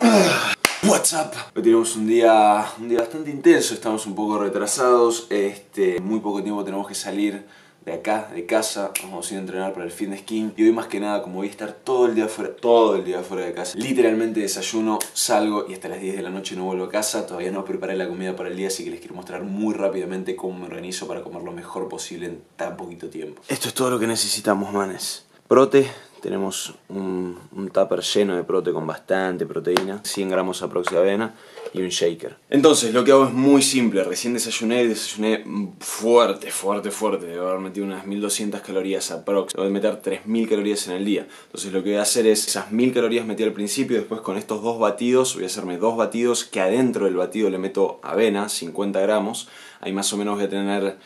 What's up? Hoy tenemos un día, un día bastante intenso, estamos un poco retrasados, este, muy poco tiempo tenemos que salir de acá, de casa, vamos a ir a entrenar para el fitness skin y hoy más que nada como voy a estar todo el día fuera, todo el día fuera de casa, literalmente desayuno, salgo y hasta las 10 de la noche no vuelvo a casa, todavía no preparé la comida para el día así que les quiero mostrar muy rápidamente cómo me organizo para comer lo mejor posible en tan poquito tiempo. Esto es todo lo que necesitamos manes, prote, tenemos un, tupper lleno de prote con bastante proteína, 100 gramos aprox de avena y un shaker. Entonces lo que hago es muy simple, recién desayuné, desayuné fuerte, fuerte, fuerte, debo haber metido unas 1200 calorías aprox, debo de meter 3000 calorías en el día. Entonces lo que voy a hacer es esas 1000 calorías metí al principio, después con estos dos batidos voy a hacerme dos batidos que adentro del batido le meto avena, 50 gramos, ahí más o menos voy a tener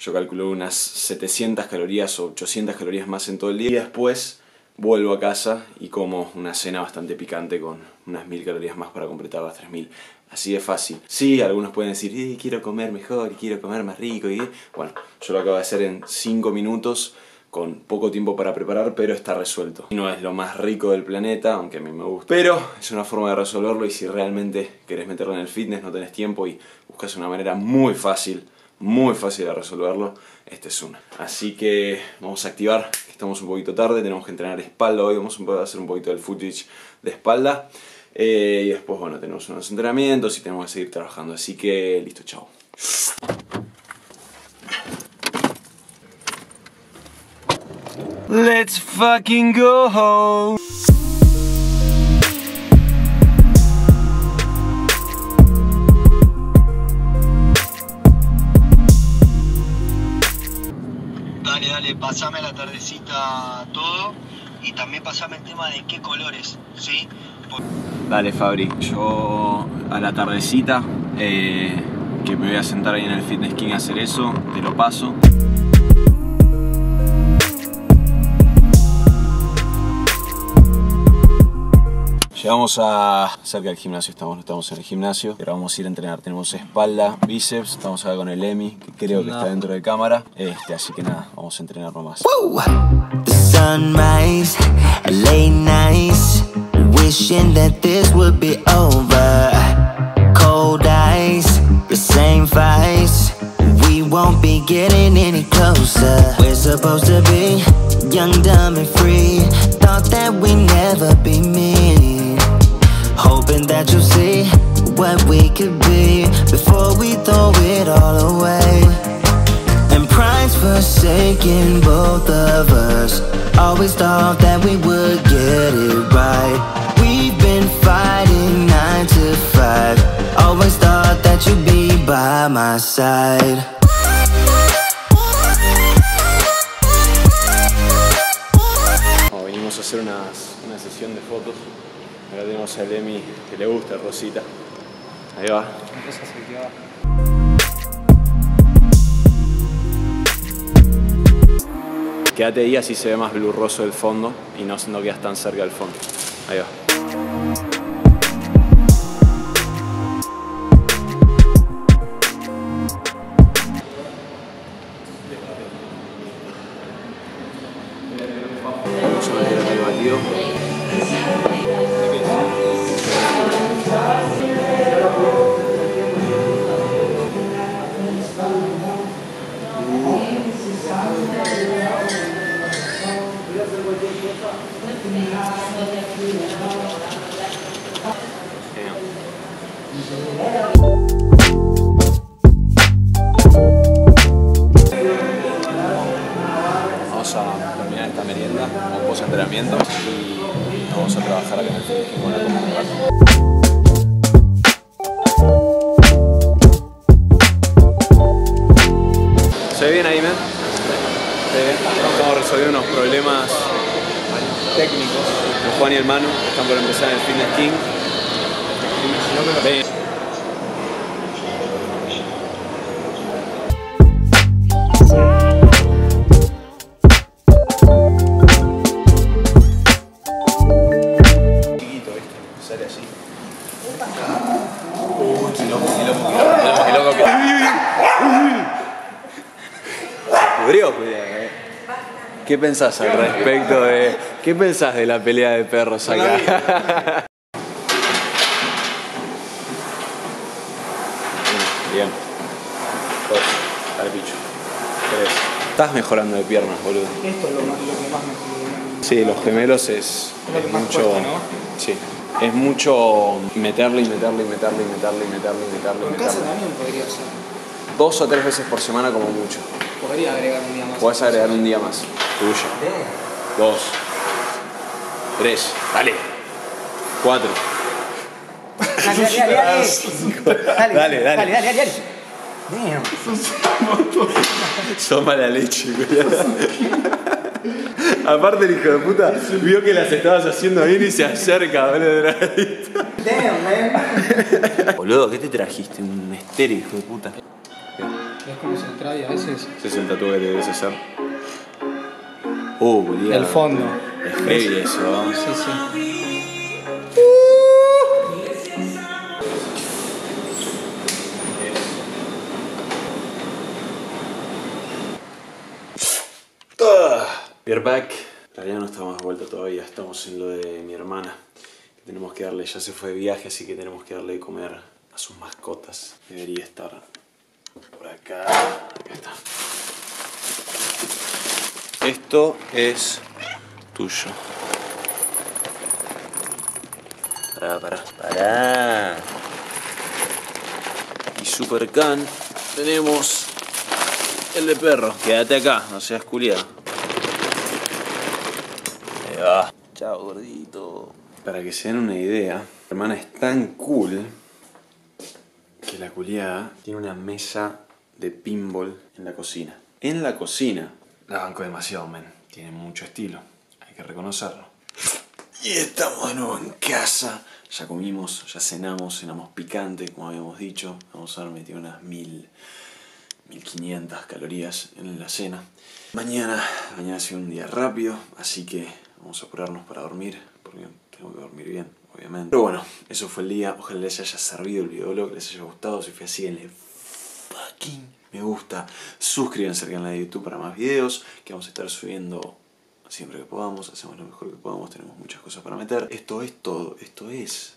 yo calculo unas 700 calorías o 800 calorías más en todo el día. Y después vuelvo a casa y como una cena bastante picante con unas 1000 calorías más para completar las 3000. Así de fácil. Sí, algunos pueden decir, eh, quiero comer mejor, quiero comer más rico. Y... Bueno, yo lo acabo de hacer en 5 minutos con poco tiempo para preparar, pero está resuelto. No es lo más rico del planeta, aunque a mí me gusta. Pero es una forma de resolverlo y si realmente querés meterlo en el fitness, no tenés tiempo y buscas una manera muy fácil muy fácil de resolverlo, este es una. Así que vamos a activar, estamos un poquito tarde, tenemos que entrenar espalda hoy, vamos a hacer un poquito del footage de espalda. Eh, y después, bueno, tenemos unos entrenamientos y tenemos que seguir trabajando. Así que, listo, chao. Let's fucking go home. Pasame la tardecita todo y también pasame el tema de qué colores, ¿sí? Dale Fabri, yo a la tardecita eh, que me voy a sentar ahí en el Fitness King a hacer eso, te lo paso. Llegamos a cerca del gimnasio, estamos, estamos en el gimnasio, pero vamos a ir a entrenar. Tenemos espalda, bíceps, estamos acá con el Emi, que creo que está dentro de cámara. Este, así que nada, vamos a entrenar nomás. The sunrise, late nights, wishing that this would be over. Cold eyes, the same fights. We won't be getting any closer. We're supposed to be young, dumb, and free. Thought that we'd never be me. Hoping that you'll see what we could be Before we throw it all away forsaken both of us. Always thought that we would get it right. We've been fighting nine to five. Always thought that you'd be by my side. Venimos a hacer unas, una sesión de fotos. Acá tenemos a Emi que le gusta Rosita. Ahí va. Quédate ahí así se ve más blurroso el fondo y no, no quedas tan cerca del fondo. Ahí va. Vamos a meter el batido. Entrenamiento y vamos a trabajar acá en el fitness con la comunidad. ¿Se bien ahí, men? ¿Se ve bien? Estamos resolviendo unos problemas técnicos. Juan y el Manu están por empezar en el Fitness King. Eh. ¿Qué pensás al respecto de. ¿Qué pensás de la pelea de perros acá? Bien. Dos. Al bicho. Tres. Estás mejorando de piernas, boludo. Esto es lo, que más me Sí, los gemelos es, es, mucho. Sí. Es mucho meterle y meterle y meterle y meterle y meterle y meterle. En casa también podría ser. Dos o tres veces por semana como mucho. Podría agregar un día más. Puedes agregar un día más. Tuyo. Dos. Tres. Dale. Cuatro. Dale, dale, dale, dale. Dale, Dale, dale. dale, dale, dale. Damn. Sos mala leche. Aparte el hijo de puta vio que las estabas haciendo bien y se acerca, boludo. Damn, man. Boludo, ¿qué te trajiste? Un estéreo, hijo de puta. ¿Ves cómo se trae a veces? Ese es el tatuaje que debes hacer. Oh, boludo. El fondo. Es heavy eso, ¿no? Sí, sí. We're back. En realidad no estamos de vuelta todavía, estamos en lo de mi hermana. Que tenemos que darle, ya se fue de viaje, así que tenemos que darle de comer a sus mascotas. Debería estar por acá. Está. Esto es tuyo. Pará, pará, pará. Y Super Can tenemos el de perro. Quédate acá, no seas culiado. Ahí va. Chao, gordito. Para que se den una idea, hermana es tan cool la culiada tiene una mesa de pinball en la cocina. En la cocina. La banco demasiado, men. Tiene mucho estilo. Hay que reconocerlo. Y estamos de nuevo en casa. Ya comimos, ya cenamos, cenamos picante, como habíamos dicho. Vamos a haber unas mil, 1500 calorías en la cena. Mañana, mañana ha sido un día rápido, así que vamos a apurarnos para dormir, porque tengo que dormir bien, Pero bueno, eso fue el día. Ojalá les haya servido el video, que les haya gustado. Si fue así, denle fucking me gusta. Suscríbanse al canal de YouTube para más videos, que vamos a estar subiendo siempre que podamos. Hacemos lo mejor que podamos, tenemos muchas cosas para meter. Esto es todo, esto es